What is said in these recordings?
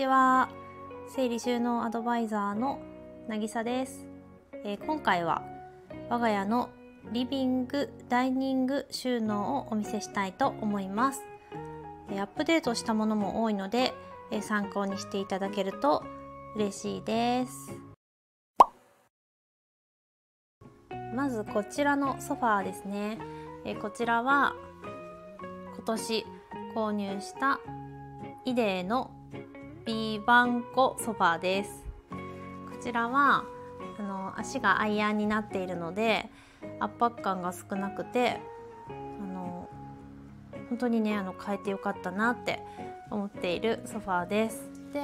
ちは。整理収納アドバイザーの渚です、えー、今回は我が家のリビングダイニング収納をお見せしたいと思います、えー、アップデートしたものも多いので、えー、参考にしていただけると嬉しいです。まずこちらのソファーですね、えこちらは今年購入したイデーのビバンコソファーです。こちらはあの足がアイアンになっているので圧迫感が少なくてあの本当にねあの変えてよかったなって思っているソファーです。で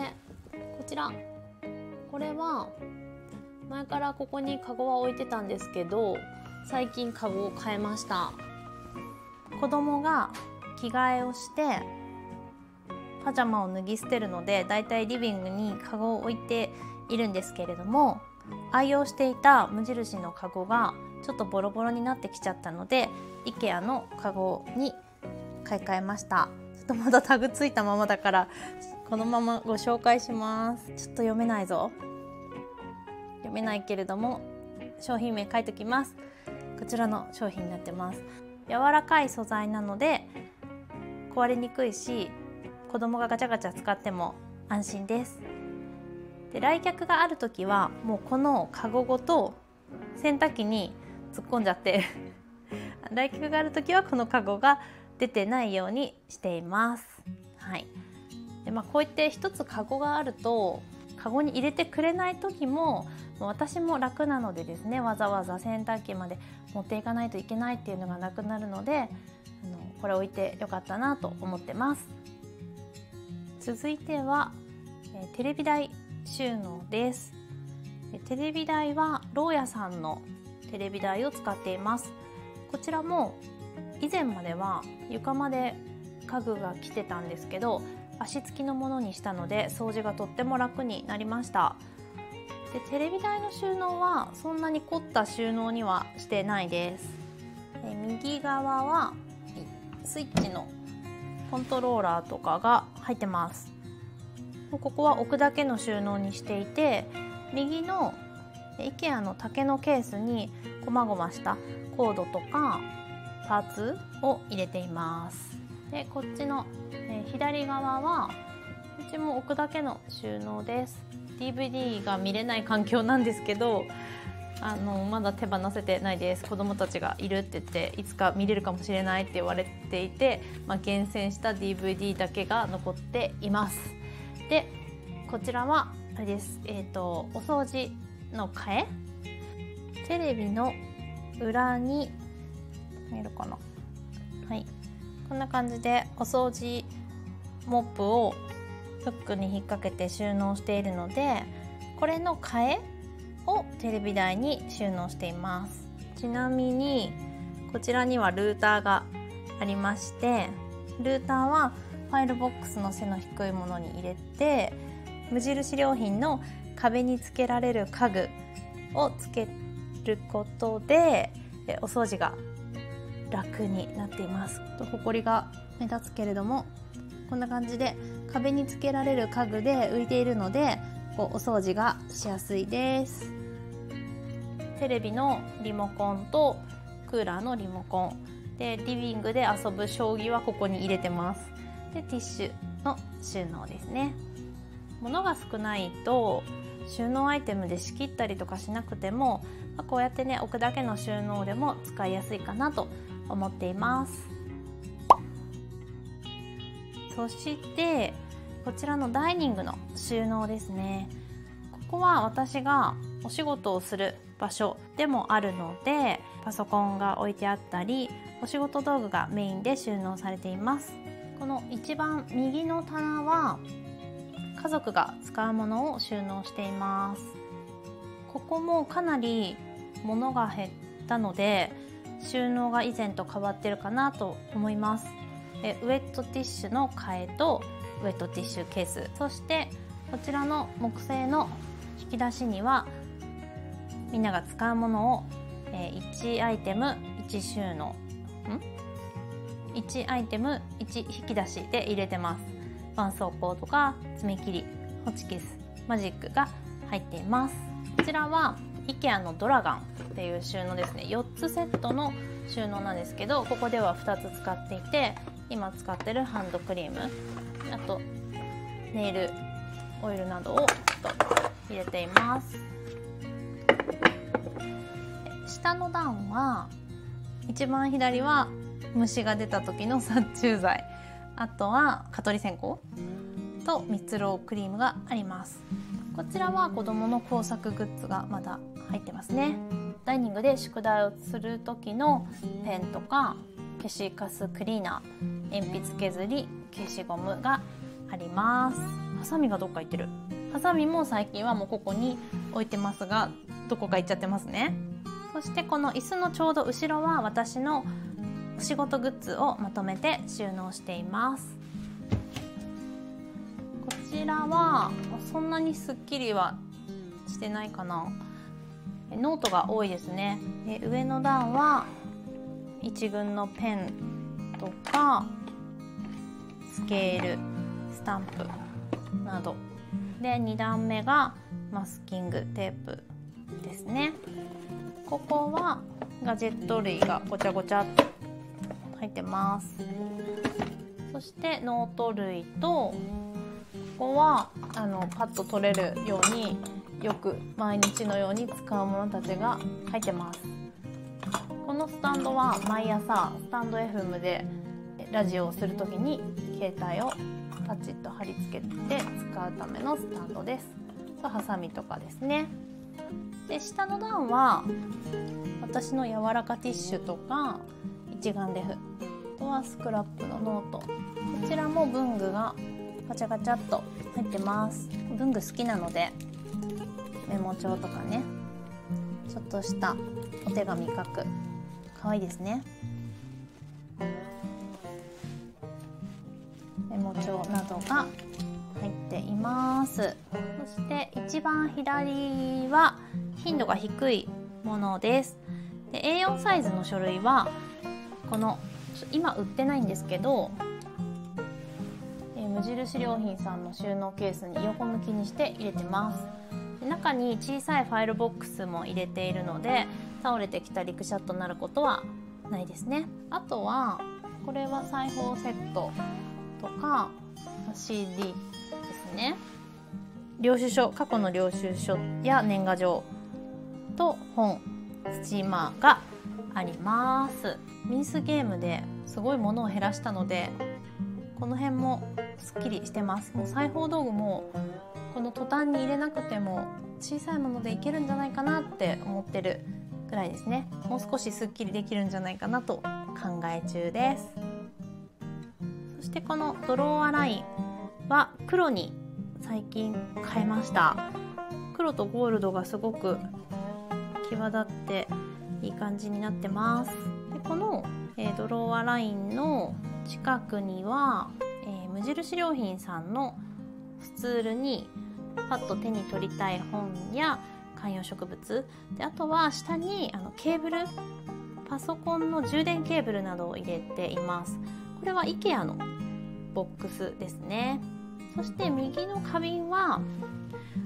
こちらこれは前からここにカゴは置いてたんですけど最近カゴを変えました。子供が着替えをしてパジャマを脱ぎ捨てるのでだいたいリビングにカゴを置いているんですけれども愛用していた無印のカゴがちょっとボロボロになってきちゃったので IKEA のカゴに買い替えました。ちょっとまだタグついたままだからこのままご紹介します。ちょっと読めないぞ。読めないけれども商品名書いときます。こちらの商品になってます。柔らかい素材なので壊れにくいし子供がガチャガチャ使っても安心ですで来客がある時はもうこのカゴごと洗濯機に突っ込んじゃって 来客がある時はこのカゴが出てないようにしています。はいでまあ、こういって一つカゴがあるとカゴに入れてくれない時も私も楽なのでですねわざわざ洗濯機まで持っていかないといけないっていうのがなくなるのであのこれ置いてよかったなと思ってます。続いては、えテレビ台収納です。テレビ台はローヤさんのテレビ台を使っています。こちらも以前までは床まで家具が来てたんですけど足つきのものにしたので掃除がとっても楽になりました。でテレビ台の収納はそんなに凝った収納にはしてないです。右側はスイッチのコントローラーとかが入ってます。ここは置くだけの収納にしていて右の IKEA の竹のケースにこまごましたコードとかパーツを入れています。でこっちの、え左側はうちも置くだけの収納です。DVD が見れない環境なんですけどあのまだ手放せてないです。子供たちがいるって言っていつか見れるかもしれないって言われていて、まあ、厳選した DVD だけが残っています。でこちらはあれです、えーと、お掃除の替え？テレビの裏に見えるかな？はい。こんな感じでお掃除モップをフックに引っ掛けて収納しているのでこれの替えをテレビ台に収納しています。ちなみにこちらにはルーターがありましてルーターはファイルボックスの背の低いものに入れて無印良品の壁につけられる家具をつけることでお掃除が楽になっています。ほこりが目立つけれどもこんな感じで壁につけられる家具で浮いているのでお掃除がしやすいです。テレビのリモコンとクーラーのリモコン。でリビングで遊ぶ将棋はここに入れてます。でティッシュの収納ですね。物が少ないと収納アイテムで仕切ったりとかしなくても、ま、こうやってね置くだけの収納でも使いやすいかなと思っています。そしてこちらのダイニングの収納ですね。ここは私がお仕事をする場所でもあるのでパソコンが置いてあったりお仕事道具がメインで収納されています。この一番右の棚は家族が使うものを収納しています。ここもかなり物が減ったので収納が以前と変わってるかなと思います。ウェットティッシュの替えとウェットティッシュケース。そしてこちらの木製の引き出しにはみんなが使うものを、え1アイテム1収納。ん？1アイテム1引き出しで入れてます。絆創膏とか爪切りホチキスマジックが入っています。こちらは IKEA のドラガンっていう収納ですね。4つセットの収納なんですけどここでは2つ使っていて今使ってるハンドクリーム。あとネイルオイルなどをちょっと入れています。下の段は一番左は虫が出た時の殺虫剤。あとは蚊取り線香と蜜ろうクリームがあります。こちらは子どもの工作グッズがまだ入ってますね。ダイニングで宿題をする時のペンとか消しカスクリーナー鉛筆削り消しゴムがあります。ハサミがどっか行ってる。ハサミも最近はもうここに置いてますがどこか行っちゃってますね。そしてこの椅子のちょうど後ろは私のお仕事グッズをまとめて収納しています。こちらはそんなにすっきりはしてないかな。ノートが多いですね。で上の段は一軍のペンとかスケールスタンプなど。で2段目がマスキングテープですね。ここはガジェット類がごちゃごちゃっと入ってます。そしてノート類とここはあのパッと取れるようによく毎日のように使うものたちが入ってます。このスタンドは毎朝スタンド FM でラジオをする時に携帯をパチッと貼り付けて使うためのスタンドです。ハサミとかですね。で下の段は私の柔らかティッシュとか一眼レフあとはスクラップのノート。こちらも文具がガチャガチャっと入ってます。文具好きなのでメモ帳とかねちょっとしたお手紙書く可愛いですね。メモ帳などが入っています。そして一番左は頻度が低いものです。で A4 サイズの書類はこの今売ってないんですけど、えー、無印良品さんの収納ケースに横向きにして入れてます。中に小さいファイルボックスも入れているので倒れてきたリクシャットになることはないですね。あとはこれは裁縫セットとか CD ですね。領収書過去の領収書や年賀状と本スチーマーがあります。ミンスゲームですごいものを減らしたのでこの辺もすっきりしてます。もう裁縫道具もこの途端に入れなくても小さいものでいけるんじゃないかなって思ってるぐらいですね。もう少しすっきりできるんじゃないかなと考え中です。そしてこのドローアラインは黒に最近変えました。黒とゴールドがすごく際立っていい感じになってます。でこの、えー、ドローアラインの近くには、えー、無印良品さんのスツールにパッと手に取りたい本や観葉植物。であとは下にあのケーブル。パソコンの充電ケーブルなどを入れています。これは IKEA のボックスですね。そして右の花瓶は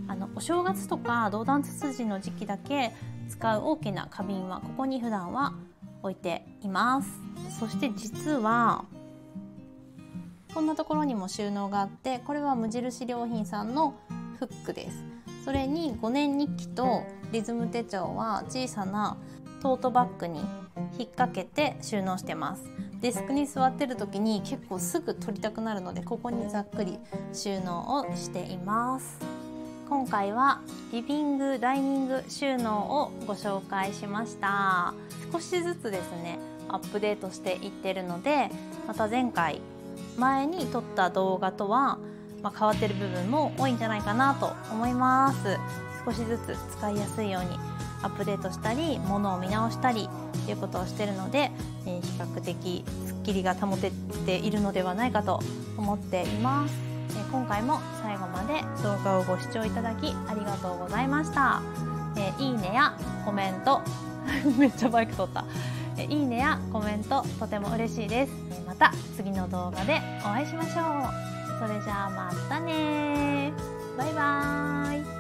あのお正月とか道断ツツジの時期だけ使う大きな花瓶はここに普段は置いています。そして実はこんなところにも収納があってこれは無印良品さんのフックです。それに5年日記とリズム手帳は小さなトートバッグに引っ掛けて収納してます。デスクに座ってる時に結構すぐ取りたくなるのでここにざっくり収納をしています。今回はリビングダイニング収納をご紹介しました。少しずつですねアップデートしていってるのでまた前回前に撮った動画とは、まあ、変わってる部分も多いんじゃないかなと思います。少しずつ使いやすいようにアップデートしたり物を見直したりということをしてるので、えー、比較的スッキリが保てているのではないかと思っています。え今回も最後まで動画をご視聴いただきありがとうございました、えいいねやコメント。めっちゃバイク撮った、えいいねやコメントとても嬉しいです。また次の動画でお会いしましょう。それじゃあまたねバイバーイ。